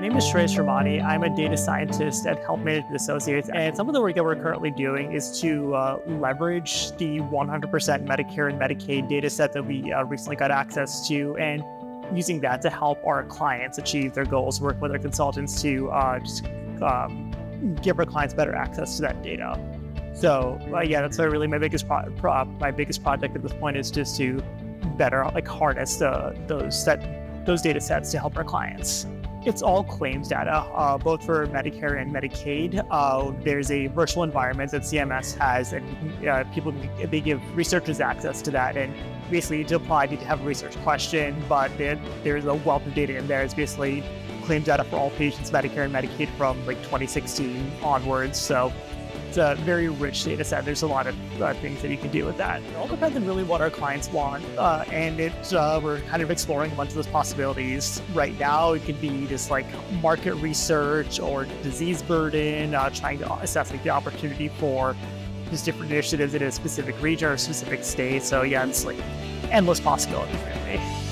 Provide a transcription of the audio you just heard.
name is Shreyas Ramani. I'm a data scientist at Health Management Associates, and some of the work that we're currently doing is to uh, leverage the 100% Medicare and Medicaid data set that we uh, recently got access to and using that to help our clients achieve their goals, work with our consultants to uh, just um, give our clients better access to that data. So uh, yeah, that's really my biggest pro-, pro my biggest project at this point is just to better like harness the, those set those data sets to help our clients. It's all claims data, uh, both for Medicare and Medicaid. Uh, there's a virtual environment that CMS has, and uh, people they give researchers access to that. And basically, to apply, you need to have a research question, but there, there's a wealth of data in there. It's basically claims data for all patients, Medicare and Medicaid, from like 2016 onwards. So it's a very rich data set. There's a lot of uh, things that you can do with that. It all depends on really what our clients want. Uh, and it, uh, we're kind of exploring a bunch of those possibilities right now. It could be just like market research or disease burden, uh, trying to assess like the opportunity for just different initiatives in a specific region or specific state. So yeah, it's like endless possibilities really.